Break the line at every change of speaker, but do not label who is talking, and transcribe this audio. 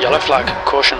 Yellow flag, caution.